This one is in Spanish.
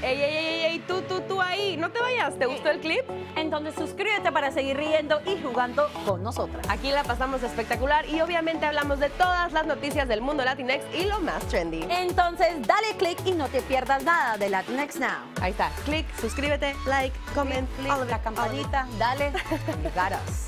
Ey, ey, ey, ey, tú, tú, tú ahí, no te vayas, ¿te gustó el clip? Entonces suscríbete para seguir riendo y jugando con nosotras. Aquí la pasamos espectacular y obviamente hablamos de todas las noticias del mundo Latinx y lo más trendy. Entonces dale click y no te pierdas nada de Latinx Now. Ahí está, click, suscríbete, like, comment, Click, la campanita, dale, you got us.